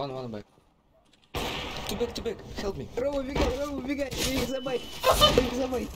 One, one back. Two back, two back. Help me. Рома, убегай, Рома, убегай, ты их забай, ты их забай.